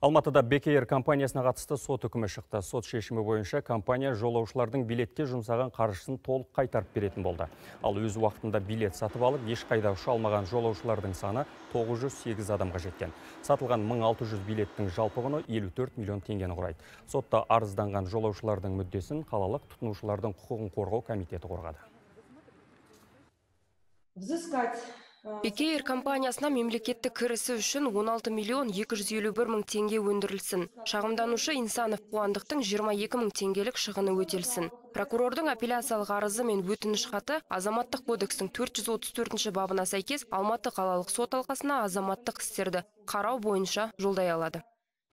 Алматыда БКР компаниясына қатысты сот үкімі шықты. Сот шешімі бойынша компания жолаушылардың билетке жұмсаған қаржысын толық қайтарып беретін болды. Ал өз уақытында билет сатып алып, ешқайда ұша алмаған жолаушылардың саны 908 адамға жеткен. Сатылған 1600 билеттің жалпы құны 54 миллион теңгені құрайды. Сотта арызданған жолаушылардың мүддесін қалалық тұтынушылардың құқығын қорғау комитеті қорғады. взыскать бек компаниясына мемлекеттік кірісі үшін 16 миллион 251 мың теңге өндірілсін. Шағымданушы инсанов қуандықтың 22 мың теңгелік шығыны өтелсін. Прокурордың апелляциялық арызы мен өтініш хаты азаматтық кодекстің 434 бабына сәйкес алматы қалалық сот алқасына азаматтық істерді қарау бойынша жолдай алады.